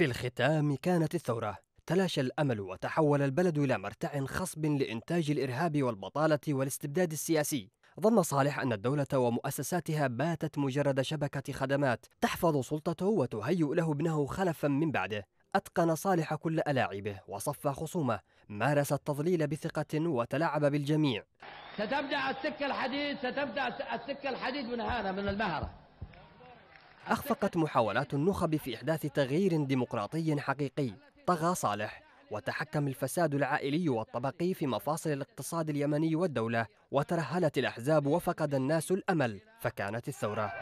في الختام كانت الثورة تلاشى الأمل وتحول البلد إلى مرتع خصب لإنتاج الإرهاب والبطالة والاستبداد السياسي. ظن صالح أن الدولة ومؤسساتها باتت مجرد شبكة خدمات تحفظ سلطته وتهيئ له ابنه خلفا من بعده. أتقن صالح كل ألاعبه وصفى خصومه. مارس التضليل بثقة وتلاعب بالجميع. ستبدأ السكة الحديد ستبدأ السكة الحديد من هذا من المهرة. أخفقت محاولات النخب في إحداث تغيير ديمقراطي حقيقي. طغى صالح وتحكم الفساد العائلي والطبقي في مفاصل الاقتصاد اليمني والدولة وترهلت الأحزاب وفقد الناس الأمل فكانت الثورة.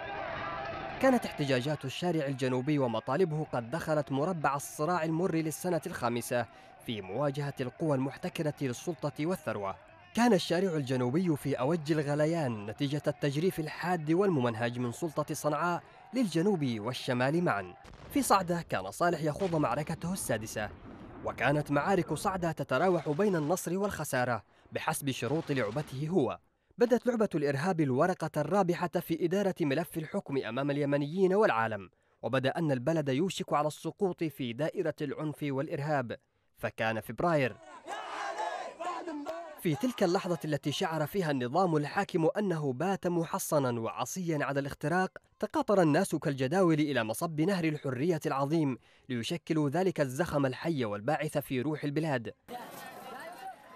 كانت احتجاجات الشارع الجنوبي ومطالبه قد دخلت مربع الصراع المر للسنة الخامسة في مواجهة القوى المحتكرة للسلطة والثروة. كان الشارع الجنوبي في أوج الغليان نتيجة التجريف الحاد والممنهج من سلطة صنعاء للجنوب والشمال معا. في صعدة كان صالح يخوض معركته السادسة. وكانت معارك صعدة تتراوح بين النصر والخسارة بحسب شروط لعبته هو. بدت لعبة الإرهاب الورقة الرابحة في إدارة ملف الحكم أمام اليمنيين والعالم. وبدأ أن البلد يوشك على السقوط في دائرة العنف والإرهاب. فكان فبراير. في تلك اللحظة التي شعر فيها النظام الحاكم أنه بات محصنا وعصيا على الاختراق تقاطر الناس كالجداول إلى مصب نهر الحرية العظيم ليشكلوا ذلك الزخم الحي والباعث في روح البلاد.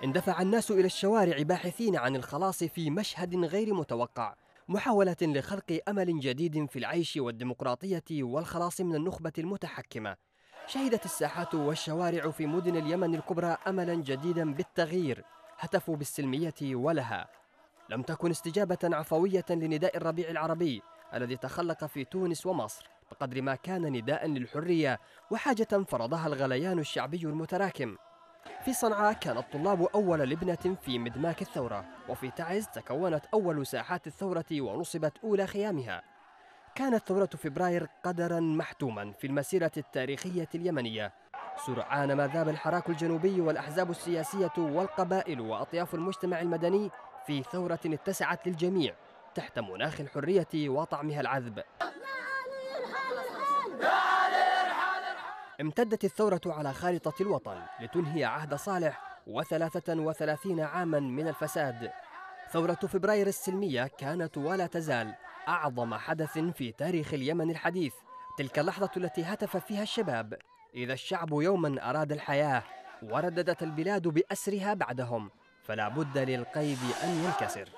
اندفع الناس إلى الشوارع باحثين عن الخلاص في مشهد غير متوقع محاولة لخلق أمل جديد في العيش والديمقراطية والخلاص من النخبة المتحكمة. شهدت الساحات والشوارع في مدن اليمن الكبرى أملا جديدا بالتغيير. هتفوا بالسلمية ولها. لم تكن استجابة عفوية لنداء الربيع العربي الذي تخلق في تونس ومصر بقدر ما كان نداء للحرية وحاجة فرضها الغليان الشعبي المتراكم. في صنعاء كان الطلاب أول لبنة في مدماك الثورة وفي تعز تكونت أول ساحات الثورة ونصبت أولى خيامها. كانت ثورة فبراير قدرا محتوما في المسيرة التاريخية اليمنية سرعان ما ذاب الحراك الجنوبي والأحزاب السياسية والقبائل وأطياف المجتمع المدني في ثورة اتسعت للجميع تحت مناخ الحرية وطعمها العذب. امتدت الثورة على خارطة الوطن لتنهي عهد صالح وثلاثة وثلاثين عاما من الفساد. ثورة فبراير السلمية كانت ولا تزال أعظم حدث في تاريخ اليمن الحديث تلك اللحظة التي هتف فيها الشباب. إذا الشعب يوما أراد الحياة ورددت البلاد بأسرها بعدهم فلا بد للقيد أن ينكسر.